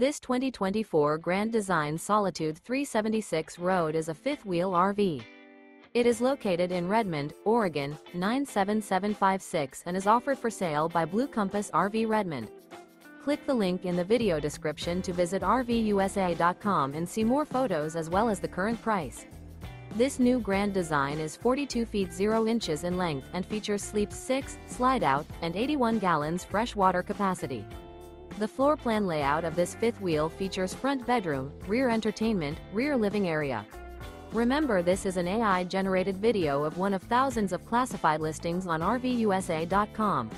This 2024 Grand Design Solitude 376 Road is a fifth-wheel RV. It is located in Redmond, Oregon, 97756 and is offered for sale by Blue Compass RV Redmond. Click the link in the video description to visit RVUSA.com and see more photos as well as the current price. This new Grand Design is 42 feet 0 inches in length and features sleep 6, slide out, and 81 gallons fresh water capacity. The floor plan layout of this fifth wheel features front bedroom, rear entertainment, rear living area. Remember this is an AI-generated video of one of thousands of classified listings on RVUSA.com.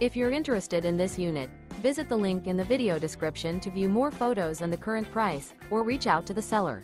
If you're interested in this unit, visit the link in the video description to view more photos and the current price, or reach out to the seller.